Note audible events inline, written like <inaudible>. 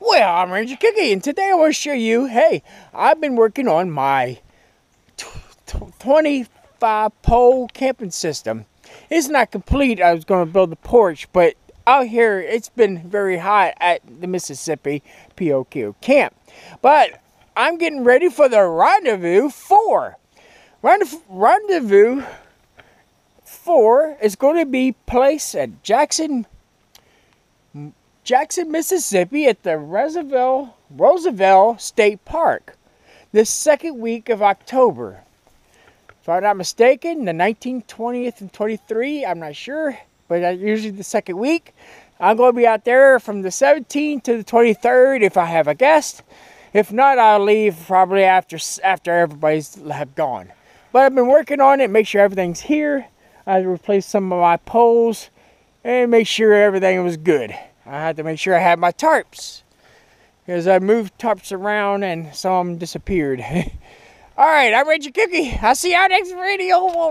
Well, I'm Ranger Kooky, and today I want to show you, hey, I've been working on my 25 pole camping system. It's not complete. I was going to build a porch, but out here it's been very hot at the Mississippi POQ camp. But I'm getting ready for the Rendezvous 4. Rendezvous 4 is going to be placed at Jackson, Jackson, Mississippi at the Roosevelt, Roosevelt State Park the second week of October. If I'm not mistaken, the 19th, 20th, and 23, I'm not sure, but usually the second week. I'm going to be out there from the 17th to the 23rd if I have a guest. If not, I'll leave probably after after everybody's have gone. But I've been working on it, make sure everything's here. I replaced some of my poles and make sure everything was good. I had to make sure I had my tarps because I moved tarps around and some disappeared. <laughs> All right, I'm Ranger Kooky. I'll see you next video.